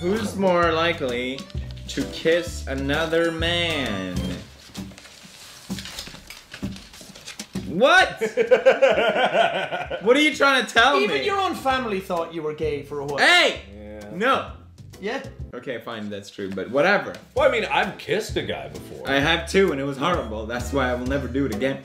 Who's more likely to kiss another man? What? what are you trying to tell Even me? your own family thought you were gay for a while. Hey! Yeah. No. Yeah. Okay, fine, that's true, but whatever. Well, I mean, I've kissed a guy before. I have too, and it was horrible. That's why I will never do it again.